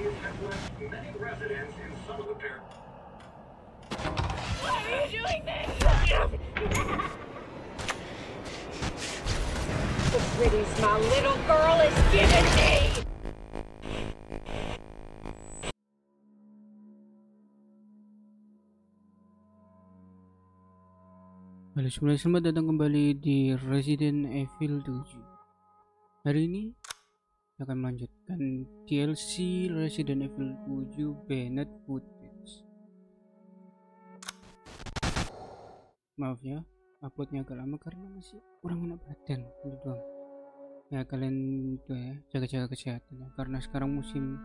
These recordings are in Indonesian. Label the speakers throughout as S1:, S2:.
S1: days have left many residents in some of the pair.
S2: Why are you doing this? The pretties my little girl is giving me!
S3: Halo semuanya, selamat datang kembali di Resident Evil 7 Hari ini akan melanjutkan DLC Resident Evil 7 Bennett Footage Maaf ya, uploadnya agak lama karena masih kurang enak badan gitu Ya kalian itu ya, jaga-jaga kesehatan ya Karena sekarang musim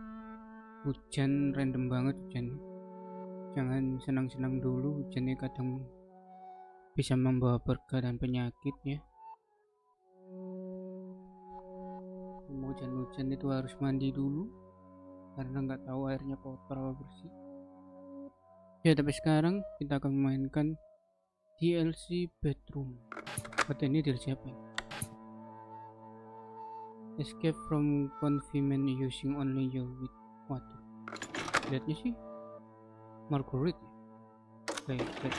S3: hujan random banget hujannya Jangan senang-senang dulu, hujannya kadang bisa membawa berkah dan penyakit ya mau hujan-hujan itu harus mandi dulu karena nggak tahu airnya kotor atau bersih. Ya tapi sekarang kita akan memainkan DLC bedroom. Buat ini DLC apa escape from confinement using only your with water. Lihatnya sih Margaret ya? Baik baik.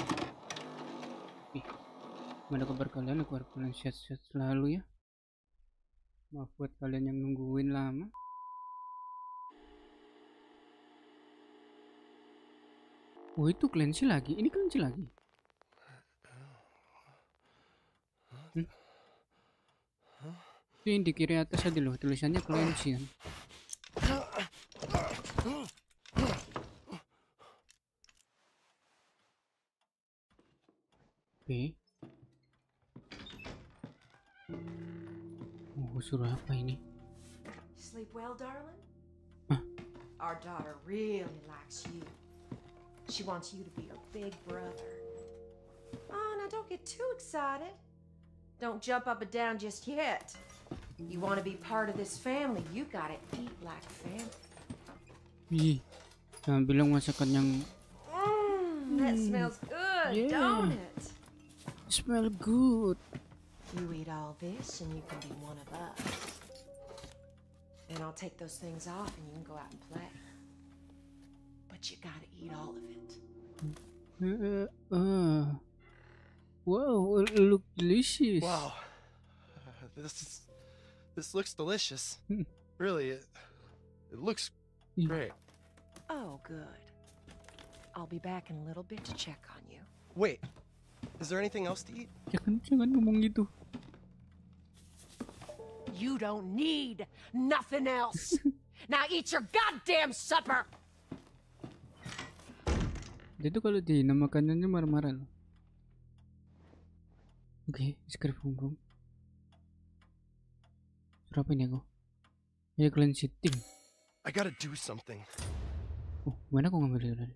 S3: Ih, mana kabar kalian? Kabar kalian sehat-sehat selalu ya. Maaf buat kalian yang nungguin lama. Oh itu Clancy lagi. Ini Clancy lagi. Hmm? Itu yang di kiri atas ada loh tulisannya Clancy kan. Oke. Oh, suruh apa ini?
S4: Sleep well, darling?
S3: Huh?
S4: Our daughter really likes you. She wants you to be her big brother. Oh, now don't get too excited. Don't jump up and down just yet. You want to be part of this family, you gotta eat like family.
S3: Ih, jangan bilang masakan yang
S4: Mmm, that smells good,
S3: yeah.
S4: don't it?
S3: smell good.
S4: You eat all this and you can be one of us. Then I'll take those things off and you can go out and play. But you gotta eat all of it.
S3: Uh, uh. Wow, it look delicious.
S5: Wow. This is this looks delicious.
S3: Hmm.
S5: really, it, it looks great.
S4: Oh, good. I'll be back in a little bit to check on you.
S5: Wait, is there anything else to eat?
S3: Jangan jangan ngomong gitu.
S4: You don't need nothing else. now eat your goddamn supper.
S3: Dia tuh kalau di nama makanannya marah-marah loh. Oke, script room room. Suruh apa ini aku? Ya kalian sitting.
S5: I gotta do something.
S3: Oh, gimana aku ngambil dari?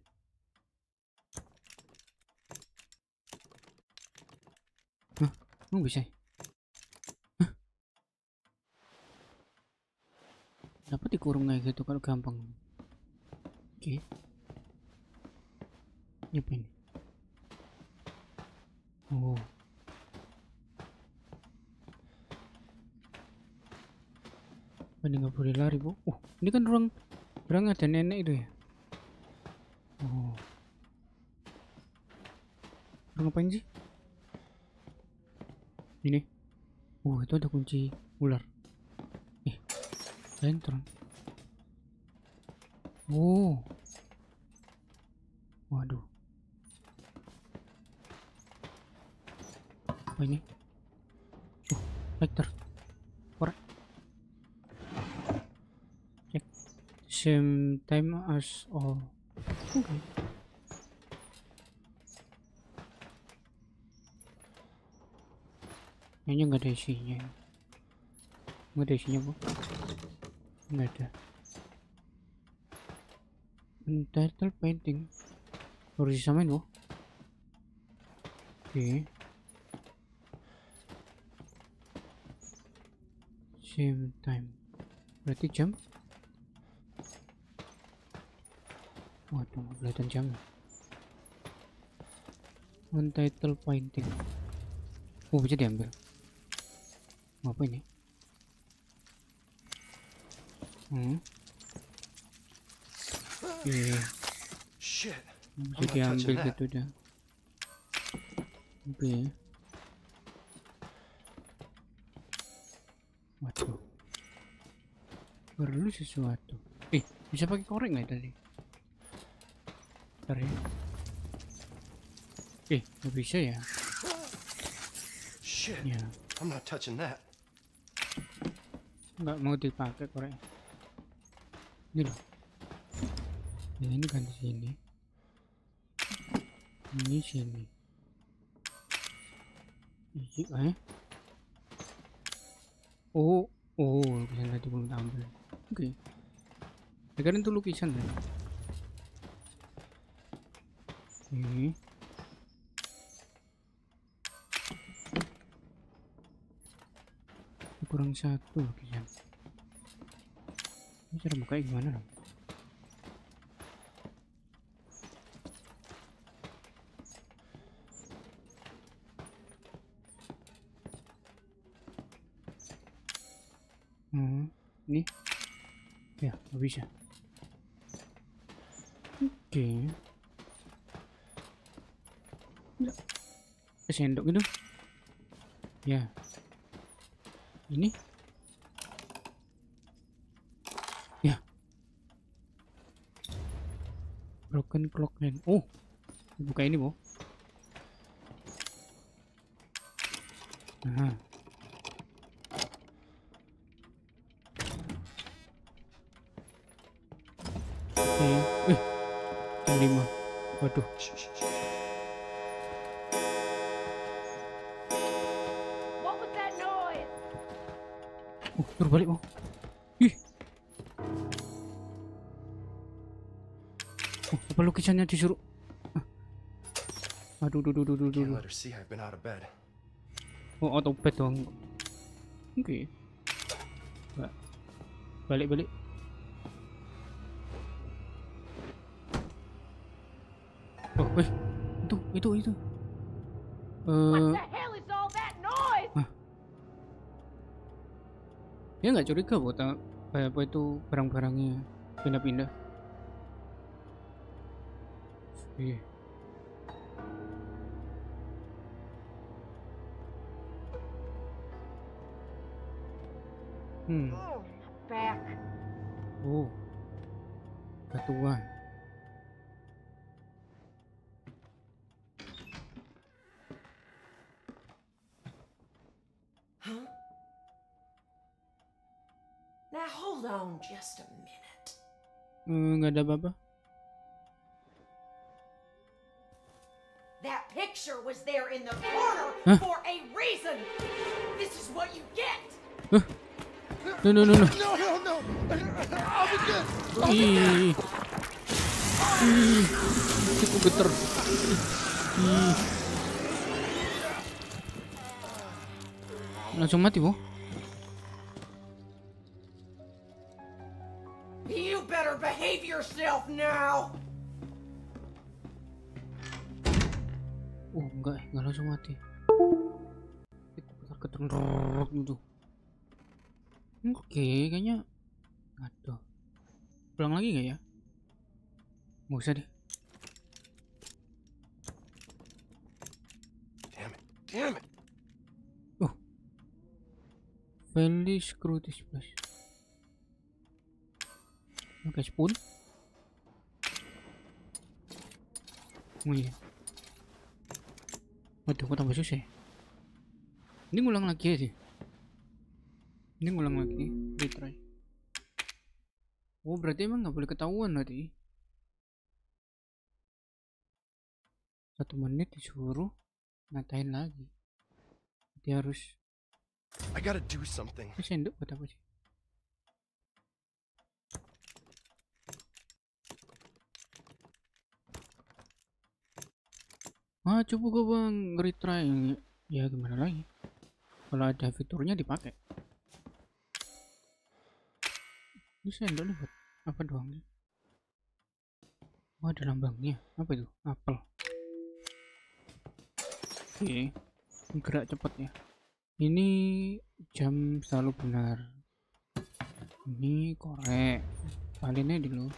S3: Hah? Emang bisa? ya? Kenapa dikurung kayak gitu kalau gampang? Oke. Apa ini? Oh. Ini nggak boleh lari, bu. Oh, ini kan ruang ruang ada nenek itu ya. Oh. Ruang ngapain sih? Ini. Oh, itu ada kunci ular. Lantern. Oh. Waduh. Apa ini? Oh, lighter. Korek. Cek. Same time as all. Oke. Kayaknya nggak ada isinya. Nggak ada isinya bu. Nggak ada. Untitled painting. Harus disamain bu. Oke. Same time. Berarti jam? Waduh, nggak kelihatan jam. Untitled painting. Oh, bisa diambil. Apa ini? Hmm. Iya,
S5: Shit. not
S3: diambil
S5: touching that.
S3: gitu dah. Oke. Waduh. Perlu sesuatu. Eh, bisa pakai korek nggak tadi? Bentar ya. Eh, nggak bisa ya?
S5: Shit.
S3: Ya,
S5: I'm not touching that.
S3: nggak mau dipakai korek. Ini loh. Yang ini kan di sini. Ini sini. Iya, eh? Oh, oh, lukisan tadi belum tampil. Oke. Ya kan itu lukisan ya. Oke. Kurang satu lukisan. Cara buka gimana dong? Hmm, ini ya nggak bisa. Oke. Ada sendok gitu. Ya. Ini. Ya. Broken clock lane. Oh, buka ini, Bo. Nah. Oke. Eh, jam 5. Waduh. Oh, suruh balik, lukisannya disuruh? Aduh, duh, duh, duh, duh, duh,
S5: out of bed.
S3: Oh, doang. Oke. Ba- Balik, balik. Oh, eh. Itu, itu, itu. Eh,
S2: noise?
S3: dia nggak curiga buat kayak apa itu barang-barangnya pindah-pindah. Iya. Hmm.
S2: Oh, back.
S3: Oh. Ketua.
S4: Huh? Now hold on just a minute.
S3: Eh, nggak ada apa-apa.
S4: There in the corner
S3: Huh?
S4: for a reason. This is what you get.
S3: No, no, no, no.
S5: No, no, no. I'll be good.
S3: Ih. Ih. Aku geter. Langsung mati, Bu.
S4: You better behave yourself now.
S3: Enggak, enggak langsung mati. Geter geter gitu. Oke, kayaknya aduh. Pulang lagi nggak ya? Nggak usah deh.
S5: Damn it. Damn it.
S3: Valley screw this place. Oke, spoon. Oh iya. Waduh, kok tambah susah ya? Ini ngulang lagi ya sih. Ini ngulang lagi, retry. Oh, berarti emang nggak boleh ketahuan berarti. Satu menit disuruh ngatain lagi. Dia harus
S5: I gotta do something.
S3: ini sendok buat apa sih? Ah, coba gua bang retry ya gimana lagi? Kalau ada fiturnya dipakai. Ini sendok nih buat apa doang nih? Oh, ada lambangnya. Apa itu? Apel. Oke. Gerak cepat ya. Ini jam selalu benar. Ini korek. Palinnya dulu.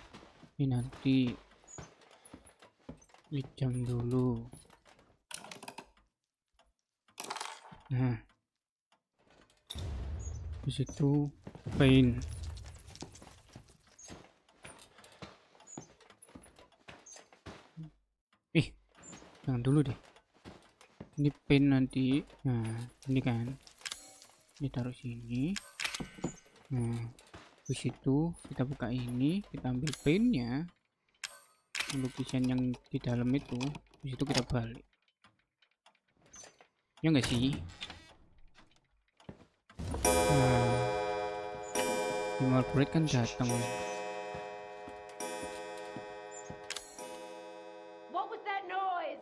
S3: ini nanti di jam dulu nah. Di situ paint. Ih jangan dulu deh. Ini paint nanti. Nah ini kan. Ini taruh sini. Nah di situ kita buka ini kita ambil paintnya. Lukisan yang di dalam itu. Di situ kita balik. Ya enggak sih nah di Margaret kan datang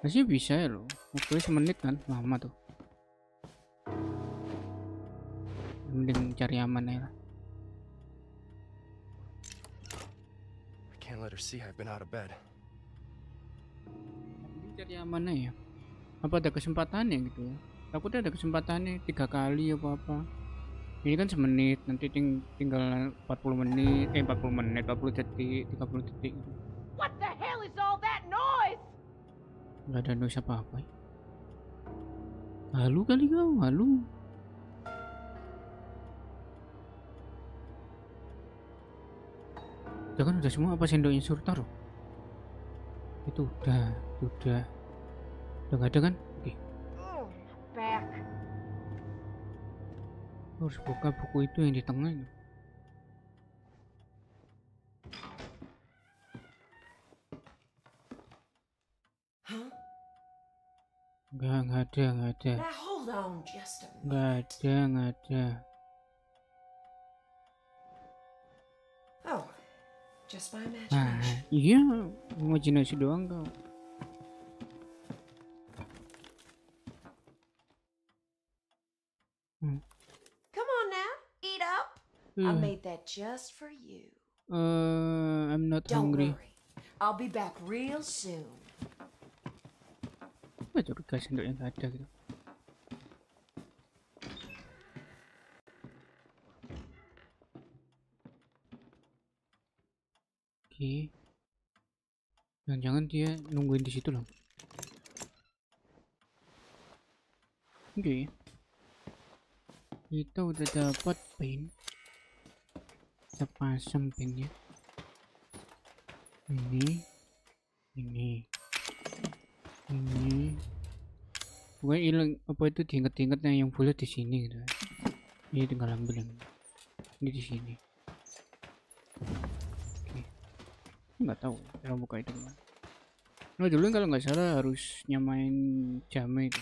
S3: masih bisa ya loh. Waktunya semenit kan lama tuh. Mending cari aman aja lah.
S5: I can't let her see I've been out of bed.
S3: Mending cari aman aja. Apa ada kesempatannya gitu ya? Takutnya ada kesempatannya tiga kali apa apa ini kan semenit nanti ting tinggal 40 menit eh 40 menit 40 detik 30 detik gitu.
S2: What the hell is all that noise?
S3: nggak ada dosa apa apa halu kali kau halu. Udah kan udah semua apa sendoknya suruh taruh itu udah udah. Udah nggak ada kan harus buka buku itu yang di tengah itu
S4: Huh?
S3: nggak nggak ada nggak ada
S4: Now hold on just a minute.
S3: nggak ada nggak ada
S4: Oh, just my
S3: nah
S4: imagination.
S3: iya imajinasi doang kau
S4: up. I
S3: Hmm.
S4: made that just for you.
S3: Eh, I'm not
S4: Don't
S3: hungry
S4: worry. I'll be back real soon.
S3: apa curiga yang nggak ada gitu oke jangan-jangan dia nungguin di situ loh oke kita udah dapat pin kita pasang pinnya ini ini ini. Pokoknya hilang apa itu diinget-ingetnya yang boleh di sini gitu. Ini tinggal ambil yang ini di sini. Oke. Nggak tahu cara buka itu gimana. Nah dulu kalau nggak salah harus nyamain jamnya itu.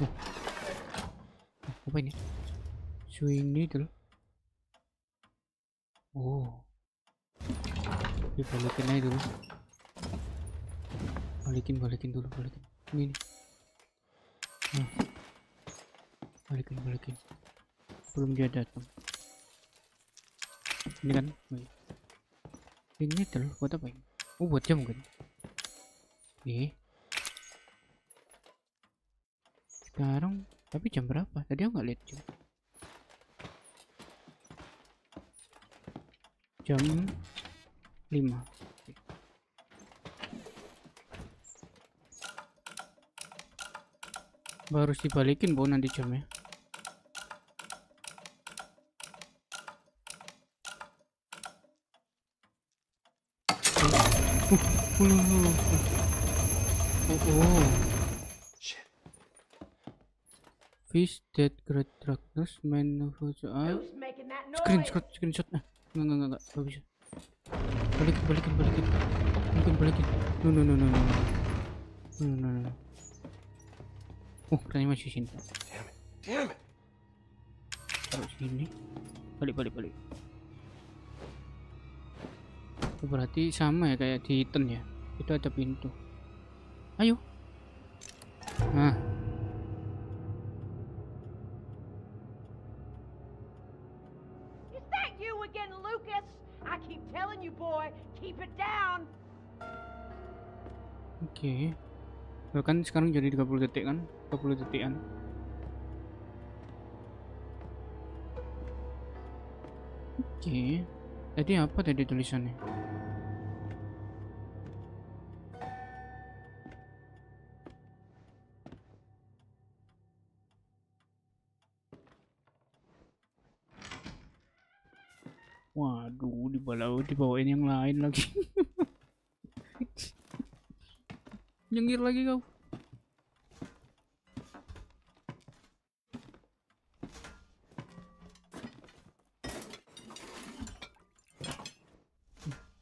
S3: Oh. Oh, apa ini? Swing oh dibalikin aja dulu. Balikin balikin dulu balikin. Ini nah. balikin balikin. Belum dia datang. Ini kan? Ini telur buat apa ini? Oh buat jam kan? Eh sekarang tapi jam berapa? Tadi aku nggak lihat jam. Jam 5 Baru harus dibalikin bu nanti jamnya Uh, uh, uh, uh. Oh, oh.
S5: Shit.
S3: Fish that great darkness man of ah. Screenshot, screenshot. Nah, enggak, enggak, enggak, enggak, enggak bisa. Balikin, balikin, balikin. Balikin, balikin. No, no, no, no, no. No, no, no. Oh, ternyata masih sini. Taruh sini. Balik, balik, balik. Oh, berarti sama ya kayak di Iten ya. Itu ada pintu. Ayo. Nah, Oke. Okay. Kan sekarang jadi 30 detik kan? 30 detikan. Oke. Okay. Tadi apa tadi tulisannya? Waduh, dibawa dibawain yang lain lagi. Nyengir lagi kau.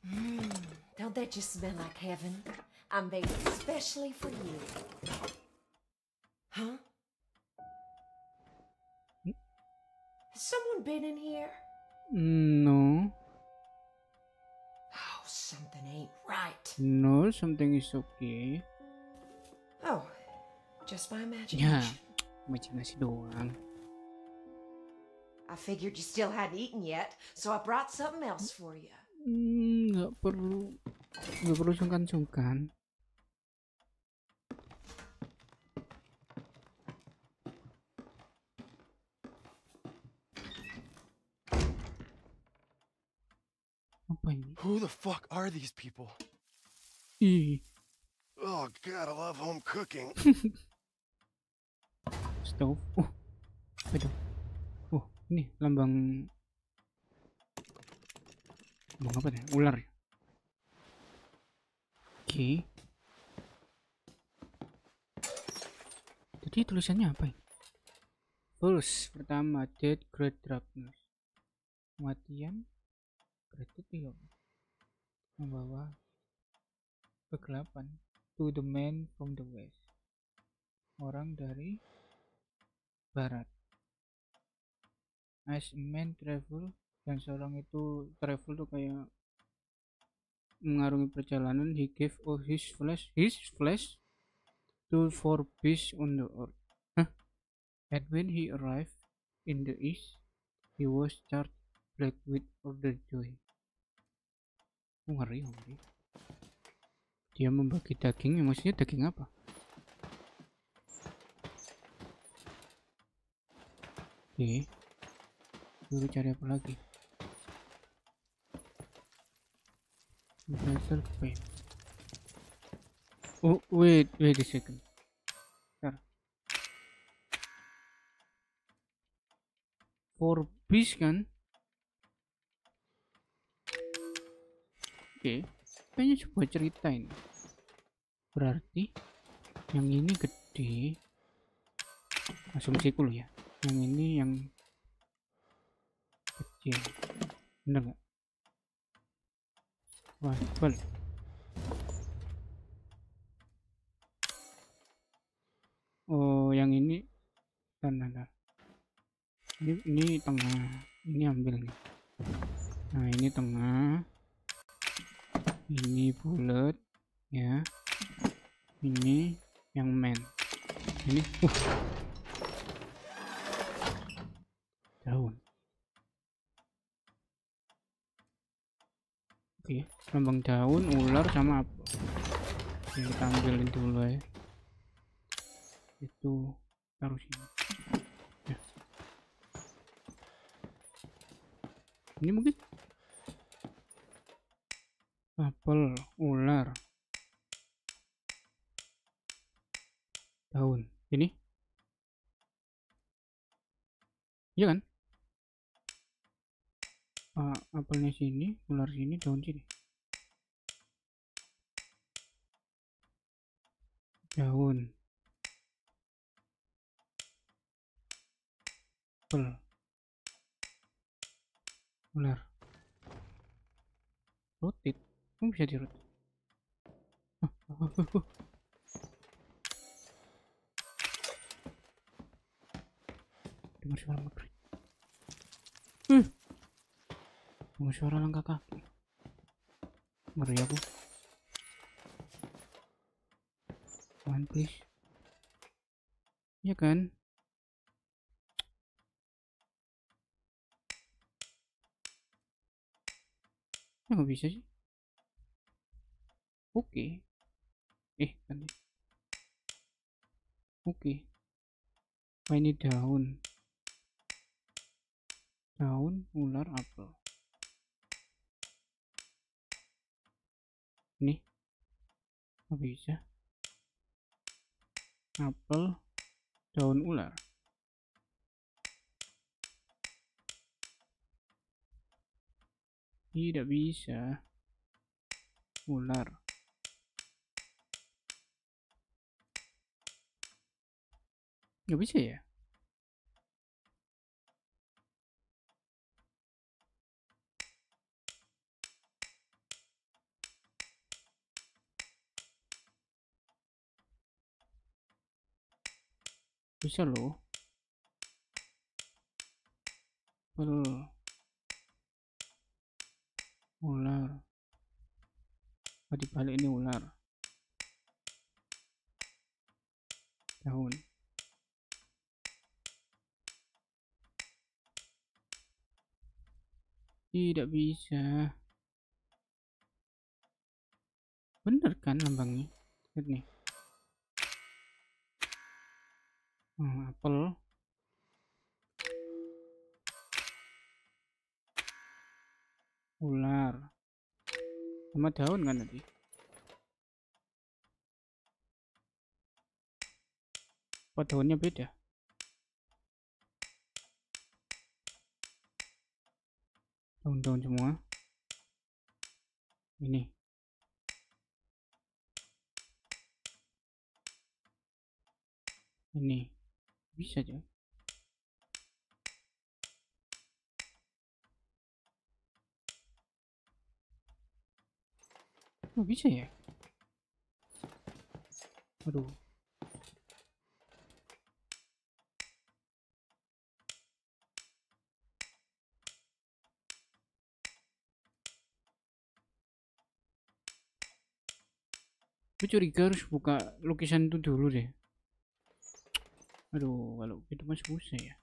S4: Hmm, don't that just smell like heaven? I made it especially for you. Huh? Has someone been in here?
S3: Mm, no,
S4: Oh, something ain't right.
S3: no, something is okay.
S4: Just my
S3: Ya,
S4: imagination.
S3: imajinasi doang.
S4: I figured you still hadn't eaten yet, so I brought something else for you.
S3: Hmm, nggak perlu, nggak perlu sungkan-sungkan. Apa ini?
S5: Who the fuck are these people?
S3: Ih,
S5: Oh god, I love home cooking.
S3: stove. Oh, apa? Oh, ini lambang. Lambang apa nih? Ular ya? Oke. Jadi tulisannya apa ya? First, pertama, Dead Great Darkness. Kematian, Great itu ya. Membawa kegelapan. To the man from the west. Orang dari barat. As a man travel dan seorang itu travel tuh kayak mengarungi perjalanan he gave all his flesh his flesh to four beasts on the earth Hah? and when he arrived in the east he was charged black with order joy oh, ngeri ngeri dia membagi daging ya maksudnya daging apa oke dulu cari apa lagi? Bezel paint oh wait wait a second. Bentar. for beast kan? Oke kayaknya sebuah cerita ini. Berarti yang ini gede. Asumsiku loh ya yang ini yang kecil. Bener nggak? Wah oh yang ini tanda tanda ini ini tengah. Ini ambil nih. Nah ini tengah. Ini bulat ya. Ini yang main. Ini uh daun oke lambang daun ular sama apa yang kita ambilin dulu ya. Itu taruh sini. Ya. ini mungkin apel ular. Daun. Ini? Iya kan Ah, apelnya sini ular sini daun sini. Daun. Apel. Ular. Rotate kamu bisa di ah. dengar suara maghrib hmm. Dengar suara langkah kaki ngeri aku. One please. Ya kan? Ya nggak bisa sih? Oke. Eh kan deh. oke. Apa ini daun. Daun ular apel ini nggak bisa apel daun ular Tidak bisa. Ular. Nggak bisa ya? Bisa loh. Pel. Ular. Oh, di balik ini ular. Daun. Tidak bisa. Bener kan lambangnya? Lihat nih. Hmm, apel. Ular. Sama daun kan tadi? Apa daunnya beda? Daun-daun semua. Ini. Ini. Bisa aja. Oh, bisa ya? Aduh. Gue curiga harus buka lukisan itu dulu deh. Aduh, kalau gitu mas susah ya.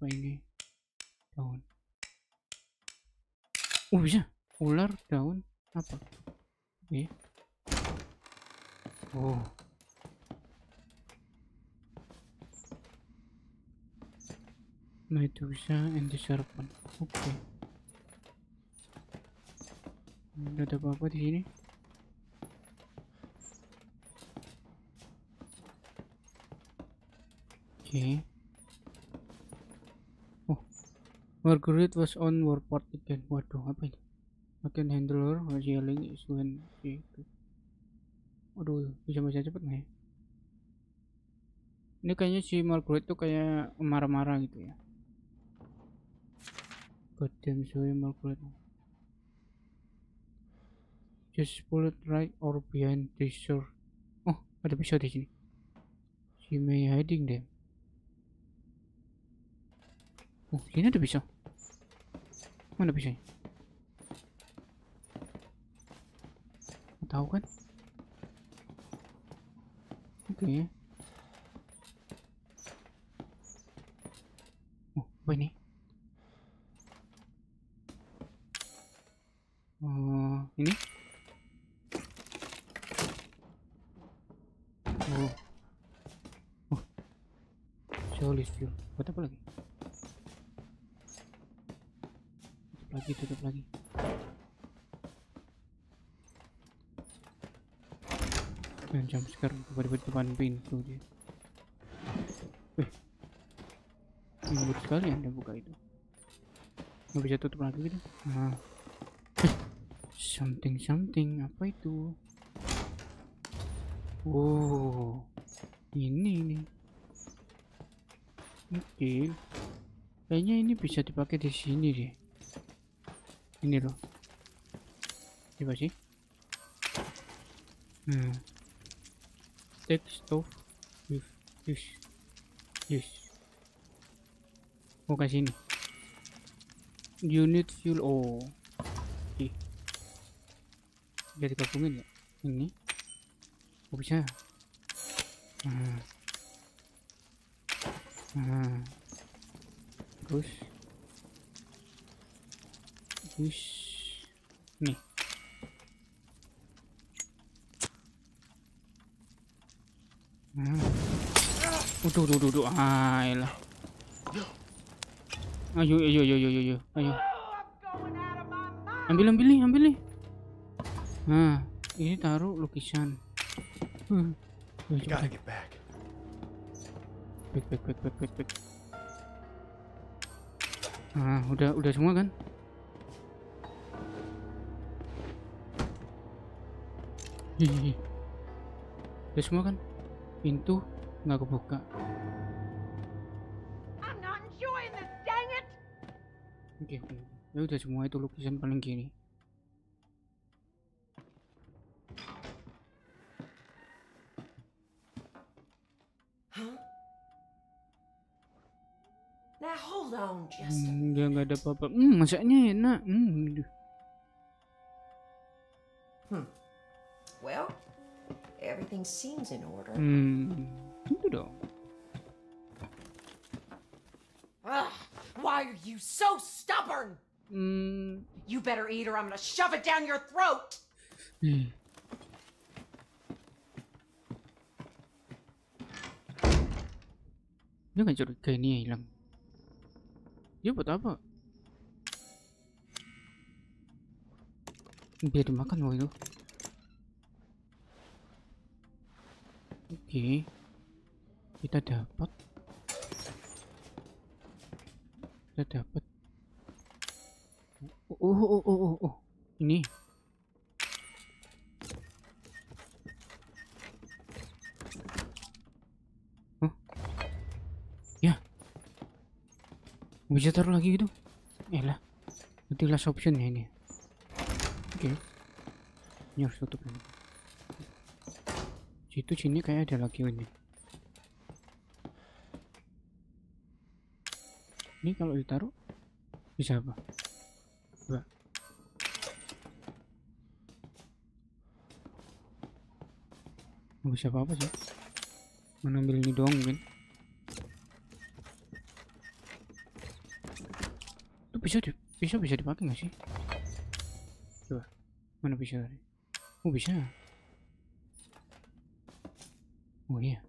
S3: Apa ini? Daun. Oh bisa. Ular, daun, apa? Oke. Oh. Medusa and the serpent. Oke. Udah ada apa-apa di sini? Oke. Oh, Margaret was on warport again. Waduh, apa ini? I can handle her while yelling is when she Aduh, bisa baca cepet nggak ya? Ini kayaknya si Margaret tuh kayak marah-marah gitu ya. God damn sorry Margaret. Just pull it right or behind shore. Oh, ada pisau di sini. She may hiding them. Oh, sini ada pisau. Mana pisaunya? Tahu kan? Oke. Oh, apa ini? Oh, ini? Oh. Oh. Solid. Buat apa lagi? Tutup lagi, tutup lagi. Dan jam sekarang tiba-tiba di depan pintu dia. Wih. Lembut sekali anda buka itu. Nggak bisa tutup lagi gitu. Nah. Eh, Something something apa itu? Wow. Ini nih. Oke. Kayaknya ini bisa dipakai di sini deh. Ini loh. Coba sih. Hmm. Take stove with use. Use. Oh kasih ini. Unit fuel. Oh. Oke. Bisa digabungin ya? Ini. Oh bisa. Hmm. Hmm. Terus. Terus. Nih. Hmm. Udah, udah, udah, udah. Ah, elah. Ayo, ayo, ayo, ayo, ayo, ayo. Ambil, ambil nih, ambil nih. Nah, ini taruh lukisan. Hmm. Ayo,
S5: back.
S3: Back, back, back, back, back, back. Nah, udah, udah semua kan? Hihihi. Udah semua kan? Pintu nggak kebuka.
S2: I'm not enjoying this, dang it!
S3: Oke. Ya udah semua itu lukisan paling kiri.
S4: Now hold on
S3: Hmm, dia nggak ada apa-apa. Hmm, masaknya enak. Hmm,
S4: everything seems in order.
S3: hmm. Itu dong.
S4: Ugh, why are you so stubborn?
S3: Hmm.
S4: You better eat or I'm gonna shove it down your throat.
S3: eh. Dia nggak curiga ini ya hilang. Dia buat apa? Biar dimakan loh itu. Oke. Kita dapat. Kita dapat. Oh, oh, oh, oh, oh, oh. Ini. Ya. Bisa taruh lagi gitu? Yalah. Nanti last option ya ini. Oke. Ini harus tutup ini. Situ sini kayak ada lagi ini. Ini kalau ditaruh bisa apa? Coba. Nggak bisa apa-apa sih. Menambil ini doang mungkin. Itu bisa di, bisa bisa dipakai nggak sih? Coba. Mana bisa? Oh bisa. Oh iya.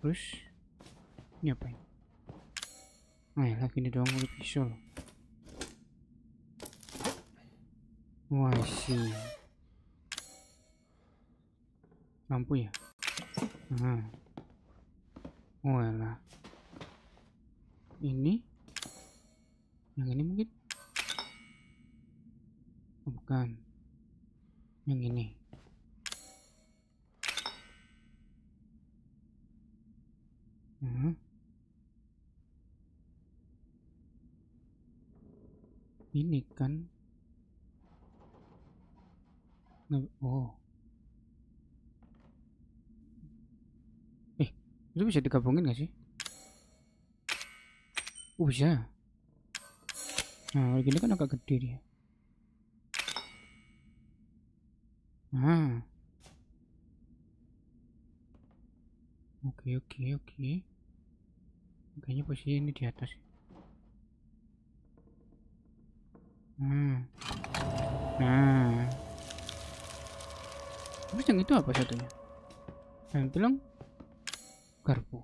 S3: Terus ini apa ini? Nah, ya, lagi ini doang bisa loh. Wah, sih. Lampu ya? Nah. Oh, elah. Ini? Yang ini mungkin? Oh, bukan. Yang ini. Hmm. Ini kan. Nge- Oh. Eh Itu bisa digabungin gak sih? Oh bisa. Nah gini kan agak gede dia. Ah. Oke oke oke Kayaknya posisi ini di atas Hmm. Nah. Terus yang itu apa satunya? Yang bilang garpu.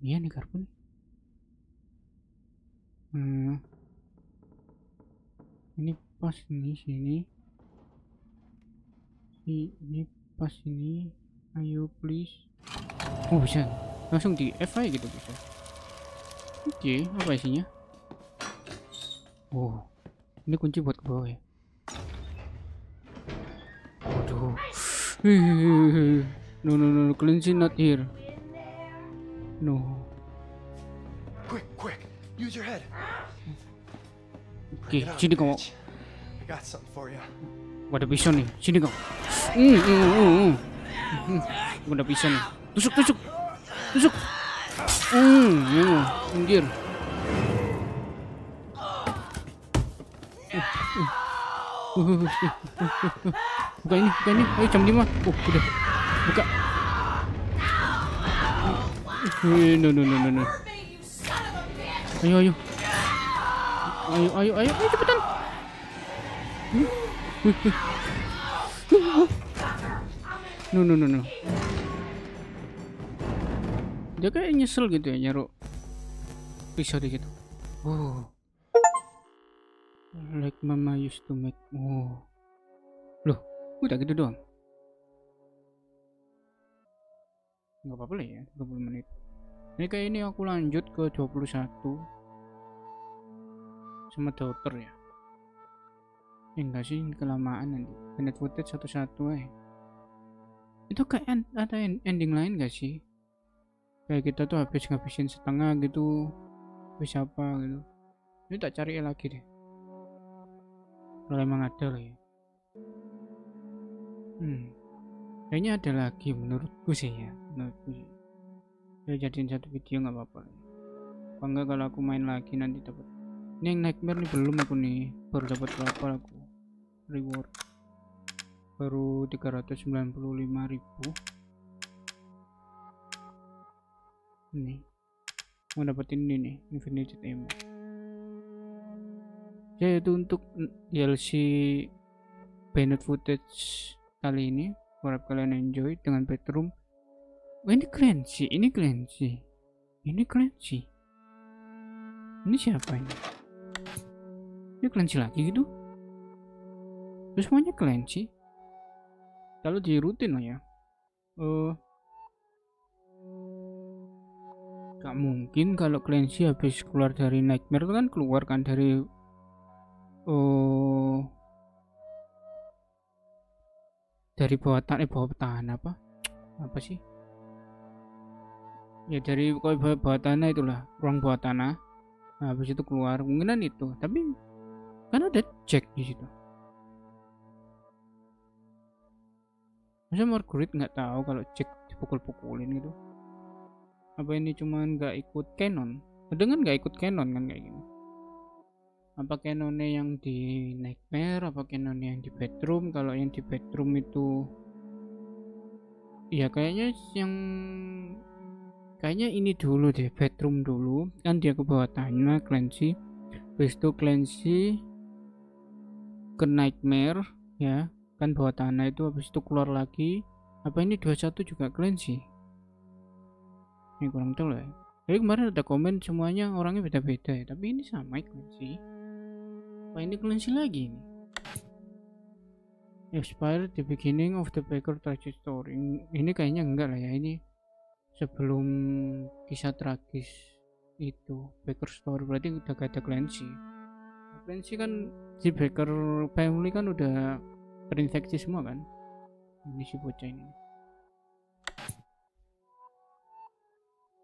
S3: Iya nih garpu nih. Hmm. Ini pas nih sini. Ini pas ini. Ayo please. Oh bisa. Langsung di F aja gitu bisa. Oke, apa isinya? Oh, ini kunci buat ke bawah ya. Waduh. No, no, no, no, cleansing not here. No.
S5: Quick, quick. Use your head.
S3: Oke,
S5: up,
S3: sini kau.
S5: bitch. I got something for you.
S3: Gua ada pisau nih. Sini kau. Hmm, hmm, hmm, hmm. Hmm, pisau nih. Tusuk, tusuk. Tusuk. Hmm, hmm, anjir. Buka ini, buka ini. Ayo jam 5. Oh, udah. Buka. Eh, No, no, no, no, no. Ayo, ayo. Ayo, ayo, ayo, ayo cepetan. No, no, no, no. Dia kayak nyesel gitu ya nyaruh pisau di situ. Oh. Like mama used to make. Oh. Loh, udah gitu doang. Nggak apa-apa ya, 30 menit. Ini kayak ini aku lanjut ke 21. sama daughter ya ya enggak sih kelamaan nanti Bennett footage satu-satu eh itu kayak en- ada en- ending lain gak sih? Kayak kita tuh habis ngabisin setengah gitu habis apa gitu. Ini tak cari lagi deh. Kalau emang ada lah ya. Hmm. Kayaknya ada lagi menurutku sih ya menurutku sih. Ya jadiin satu video nggak apa-apa. Apa enggak kalau aku main lagi nanti dapat. Ini yang nightmare nih belum aku nih. Baru dapat berapa aku? Reward baru 395.000 ini. Mau dapetin ini nih Infinite Ammo ya itu untuk DLC Bennett footage kali ini. Harap kalian enjoy dengan bedroom. Oh, ini Clancy ini Clancy ini Clancy ini siapa ini? Ini Clancy lagi gitu. Terus semuanya Clancy kalau di rutin lah ya. Eh gak mungkin kalau Clancy habis keluar dari Nightmare itu kan keluar kan dari oh dari bawah tanah eh, bawah tanah apa? Apa sih? Ya dari pokoknya bawah, bawah tanah itulah ruang bawah tanah. Nah, habis itu keluar kemungkinan itu. Tapi kan ada Jack di situ masa Margaret nggak tahu kalau Jack dipukul-pukulin gitu. Apa ini cuman nggak ikut canon? Dengan nggak ikut canon kan kayak gini. Apa canonnya yang di nightmare? Apa canonnya yang di bedroom? Kalau yang di bedroom itu ya kayaknya yang kayaknya ini dulu deh bedroom dulu. Kan dia ke bawah tanah Clancy. Habis itu Clancy ke nightmare ya kan bawah tanah itu habis itu keluar lagi apa ini 21 juga Clancy ini kurang tahu ya. Jadi kemarin ada komen semuanya orangnya beda-beda ya, tapi ini sama Clancy. Apa ini Clancy lagi ini? Expired the beginning of the Baker tragic story. Ini kayaknya enggak lah ya, ini sebelum kisah tragis itu Baker story berarti udah gak ada Clancy. Clancy kan si Baker family kan udah terinfeksi semua kan. Ini si bocah ini.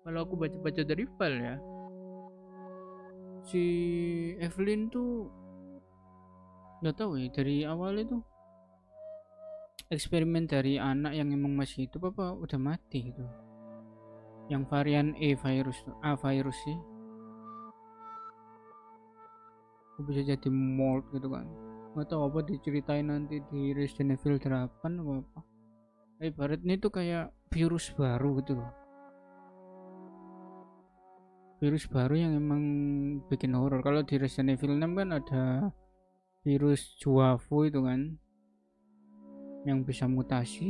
S3: kalau aku baca-baca dari file ya si Evelyn tuh nggak tahu ya dari awal itu eksperimen dari anak yang emang masih hidup apa udah mati gitu yang varian E virus A virus sih bisa jadi mold gitu kan nggak tahu apa diceritain nanti di Resident Evil 8 apa apa ibaratnya itu kayak virus baru gitu loh virus baru yang emang bikin horor. Kalau di Resident Evil 6 kan ada virus Juavo itu kan yang bisa mutasi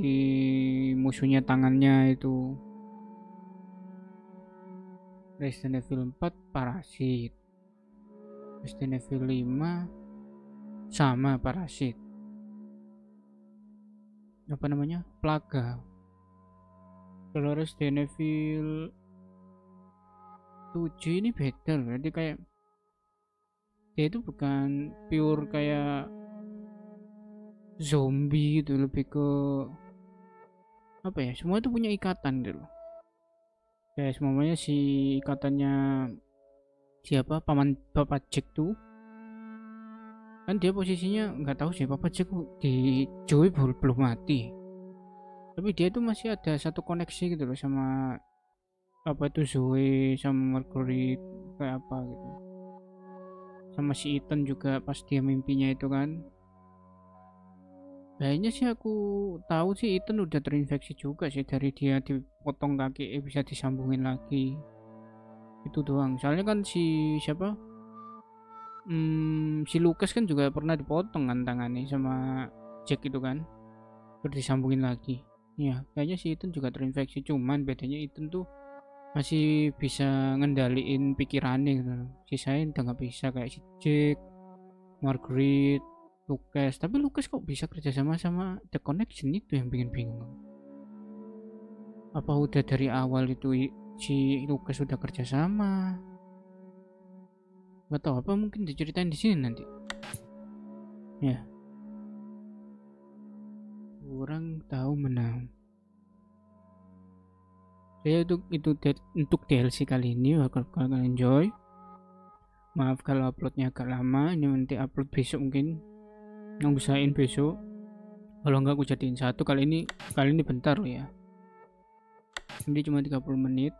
S3: musuhnya tangannya itu. Resident Evil 4 parasit. Resident Evil 5 sama parasit. Apa namanya? Plaga. Kalau Resident Evil 7 ini beda loh jadi kayak dia itu bukan pure kayak zombie gitu lebih ke apa ya semua itu punya ikatan gitu loh kayak semuanya si ikatannya siapa paman bapak Jack tuh kan dia posisinya nggak tahu sih bapak Jack di Joey belum belum mati. Tapi dia itu masih ada satu koneksi gitu loh sama apa itu Zoe sama Marguerite kayak apa gitu. Sama si Ethan juga pas dia mimpinya itu kan. Kayaknya sih aku tahu sih Ethan udah terinfeksi juga sih dari dia dipotong kaki eh, bisa disambungin lagi. Itu doang. Soalnya kan si siapa hmm, si Lucas kan juga pernah dipotong kan tangannya sama Jack itu kan. Terus disambungin lagi. Ya kayaknya si Ethan juga terinfeksi. Cuman bedanya Ethan tuh masih bisa ngendaliin pikirannya gitu sisanya udah nggak bisa kayak si Jack Margaret Lucas. Tapi Lucas kok bisa kerja sama The Connection itu yang bikin bingung. Apa udah dari awal itu si Lucas sudah kerja nggak tahu apa mungkin diceritain di sini nanti? Ya. Kurang tahu menang. Saya itu itu untuk DLC kali ini kalau kalian enjoy. Maaf kalau uploadnya agak lama ini nanti upload besok mungkin. Yang bisain besok. Kalau enggak aku jadiin satu. Kali ini kali ini bentar ya. Ini cuma 30 menit.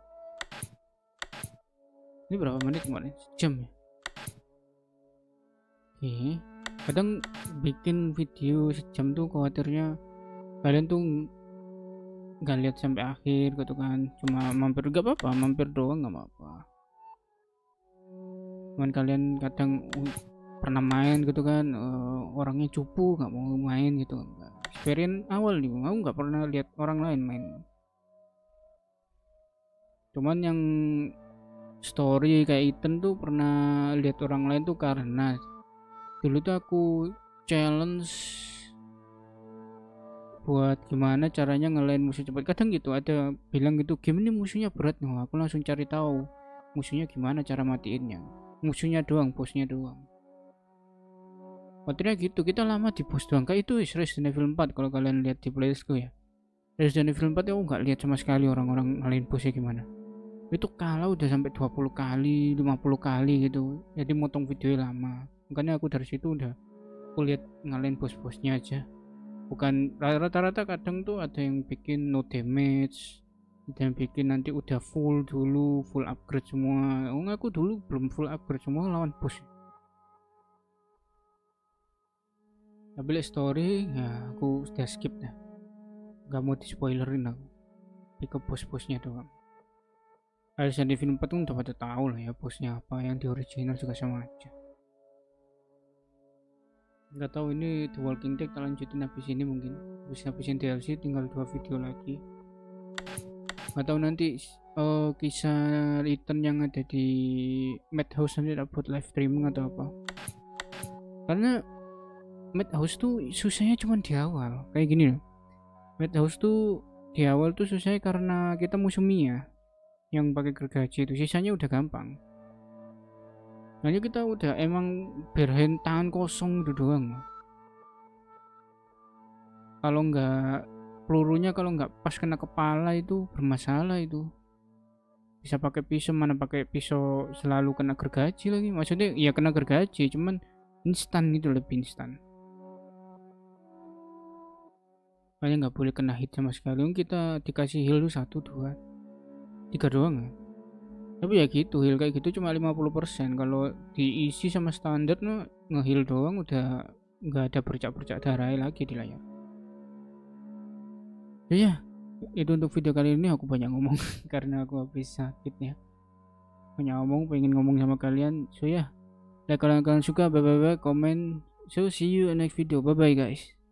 S3: Ini berapa menit kemarin? Jam ya oke kadang bikin video sejam tuh khawatirnya kalian tuh nggak lihat sampai akhir gitu kan. Cuma mampir gak apa-apa mampir doang nggak apa-apa. Cuman kalian kadang pernah main gitu kan uh, orangnya cupu nggak mau main gitu enggak experience awal nih aku nggak pernah lihat orang lain main. Cuman yang story kayak Ethan tuh pernah lihat orang lain tuh karena dulu tuh aku challenge buat gimana caranya ngelain musuh cepat. Kadang gitu ada bilang gitu game ini musuhnya berat nih aku langsung cari tahu musuhnya gimana cara matiinnya. Musuhnya doang bosnya doang. Waktunya gitu kita lama di bos doang. Kayak itu Resident Evil 4 kalau kalian lihat di playlistku ya. Resident Evil 4 ya aku nggak lihat sama sekali orang-orang ngalahin bosnya gimana. Itu kalah udah sampai 20 kali 50 kali gitu. Jadi motong videonya lama makanya aku dari situ udah aku lihat ngalahin bos-bosnya aja. Bukan rata-rata kadang tuh ada yang bikin no damage yang bikin nanti udah full dulu full upgrade semua. Oh aku dulu belum full upgrade semua lawan bos. Tapi story ya aku udah skip dah. Nggak mau di spoilerin aku. Tapi ke bos-bosnya doang. Resident Evil 4 tuh udah pada tahu lah ya bosnya apa yang di original juga sama aja nggak tahu ini The Walking Dead lanjutin habis ini mungkin. Habis habisin DLC tinggal dua video lagi. Nggak tahu nanti eh, kisah Ethan yang ada di Madhouse nanti buat live streaming atau apa. Karena Madhouse tuh susahnya cuma di awal. Kayak gini loh. Madhouse tuh di awal tuh susahnya karena kita musuh Mia yang pakai gergaji itu. Sisanya udah gampang hanya kita udah emang berhen tangan kosong itu doang. Kalau nggak pelurunya kalau nggak pas kena kepala itu bermasalah itu. Bisa pakai pisau mana pakai pisau selalu kena gergaji lagi. Maksudnya ya kena gergaji cuman instan gitu lebih instan. Kalian nggak boleh kena hit sama sekali. Kita dikasih heal satu dua tiga doang ya tapi ya gitu heal kayak gitu cuma 50% kalau diisi sama standar no, ngeheal doang udah nggak ada bercak-bercak darah lagi di layar ya ya, itu untuk video kali ini aku banyak ngomong karena aku habis sakit ya. Banyak ngomong pengen ngomong sama kalian. So ya. Like kalau kalian suka bye bye bye komen. So see you in next video. Bye bye guys